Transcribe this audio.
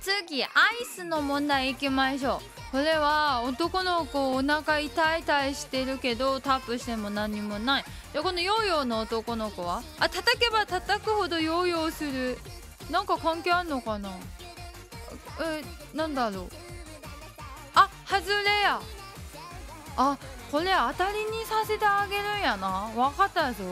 次アイスの問題いきましょう。これは男の子お腹痛い痛いしてるけどタップしても何もない。でこのヨーヨーの男の子は？あ叩けば叩くほどヨーヨーする。なんか関係あんのかな？えなんだろう？あ外れや。あこれ当たりにさせてあげるんやな。分かったぞ。